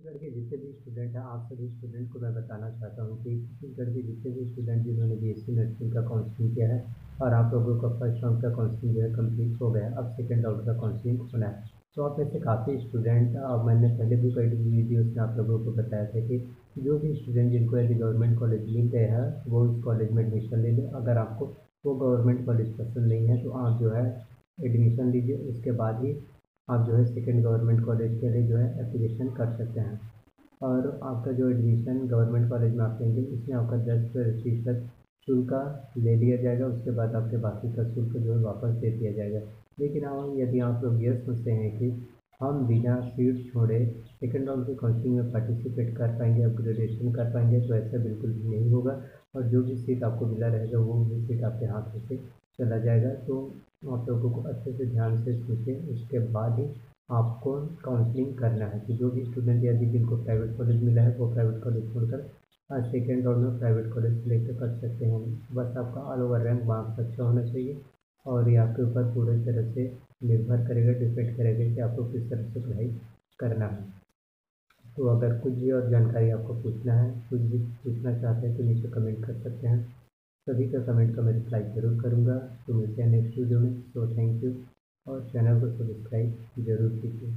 छत्तीसगढ़ के जितने भी स्टूडेंट हैं, आप सभी स्टूडेंट को मैं बताना चाहता हूँ कि छत्तीसगढ़ के जितने भी स्टूडेंट जिन्होंने बी एस नर्सिंग का काउंसलिंग किया है और आप लोगों का फ़र्स्ट राउंड का काउंसलिंग जो है कंप्लीट हो गया अब सेकेंड राउंड का काउंसलिंग होना है। तो आप ऐसे काफ़ी स्टूडेंट अब मैंने पहले भी कई वीडियोस में आप लोगों को बताया था कि जो भी स्टूडेंट जिनको यदि गवर्नमेंट कॉलेज मिल गया है, वो उस कॉलेज में एडमिशन ले लें। अगर आपको वो गवर्नमेंट कॉलेज पसंद नहीं है तो आप जो है एडमिशन लीजिए। उसके बाद ही आप जो है सेकेंड गवर्नमेंट कॉलेज के लिए जो है एप्लीकेशन कर सकते हैं। और आपका जो एडमिशन गवर्नमेंट कॉलेज में आप लेंगे इसमें आपका दस प्रतिशत शुल्क ले लिया जाएगा, उसके बाद आपके बाकी का शुल्क जो है वापस दे दिया जाएगा। लेकिन आप यदि आप लोग ये सोचते हैं कि हम बिना सीट छोड़े सेकेंड राउंड की काउंसलिंग में पार्टिसिपेट कर पाएँगे अपग्रेडेशन कर पाएँगे तो ऐसा बिल्कुल भी नहीं होगा। और जो भी सीट आपको मिला रहेगा, वो भी सीट आपके हाथ से चला जाएगा। तो आप लोगों को अच्छे से ध्यान से सोचें उसके बाद ही आपको काउंसलिंग करना है कि जो भी स्टूडेंट यदि जिनको प्राइवेट कॉलेज मिला है, वो प्राइवेट कॉलेज छोड़कर सेकेंड राउंड में प्राइवेट कॉलेज सेलेक्ट कर सकते हैं। बस आपका ऑल ओवर रैंक मार्क्स अच्छा होना चाहिए और ये आपके ऊपर पूरे तरह से निर्भर करेगा डिपेंड करेगा कि आपको किस तरह से पढ़ाई करना है। तो अगर कुछ भी और जानकारी आपको पूछना है, कुछ भी पूछना चाहते हैं तो नीचे कमेंट कर सकते हैं। सभी का कमेंट का मैं रिप्लाई ज़रूर करूँगा। तो मिलते हैं नेक्स्ट वीडियो में सो थैंक यू और चैनल को सब्सक्राइब ज़रूर कीजिए।